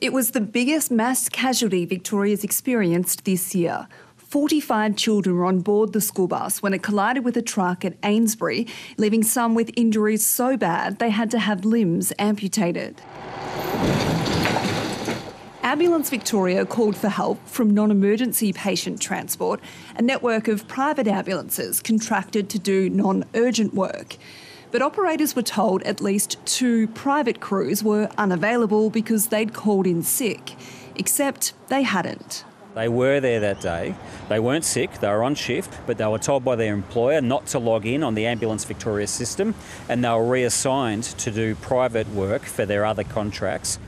It was the biggest mass casualty Victoria's experienced this year. 45 children were on board the school bus when it collided with a truck at Eynesbury, leaving some with injuries so bad they had to have limbs amputated. Ambulance Victoria called for help from non emergency patient transport, a network of private ambulances contracted to do non urgent work. But operators were told at least two private crews were unavailable because they'd called in sick, except they hadn't. They were there that day. They weren't sick, they were on shift, but they were told by their employer not to log in on the Ambulance Victoria system and they were reassigned to do private work for their other contracts.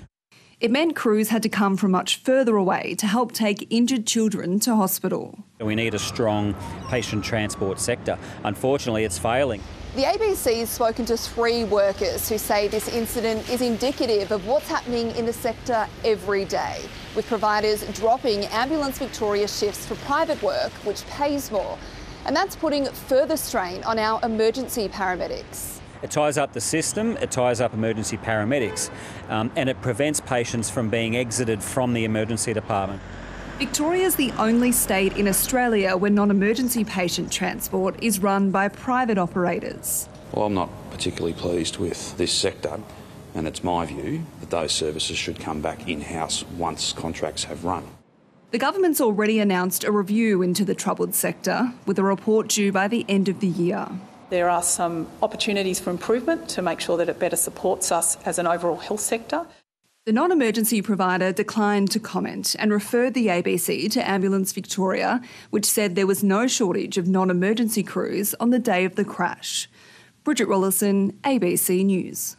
It meant crews had to come from much further away to help take injured children to hospital. We need a strong patient transport sector. Unfortunately, it's failing. The ABC has spoken to three workers who say this incident is indicative of what's happening in the sector every day, with providers dropping Ambulance Victoria shifts for private work, which pays more. And that's putting further strain on our emergency paramedics. It ties up the system, it ties up emergency paramedics, um, and it prevents patients from being exited from the emergency department. Victoria is the only state in Australia where non emergency patient transport is run by private operators. Well, I'm not particularly pleased with this sector, and it's my view that those services should come back in house once contracts have run. The government's already announced a review into the troubled sector, with a report due by the end of the year. There are some opportunities for improvement to make sure that it better supports us as an overall health sector. The non emergency provider declined to comment and referred the ABC to Ambulance Victoria, which said there was no shortage of non emergency crews on the day of the crash. Bridget Rollason, ABC News.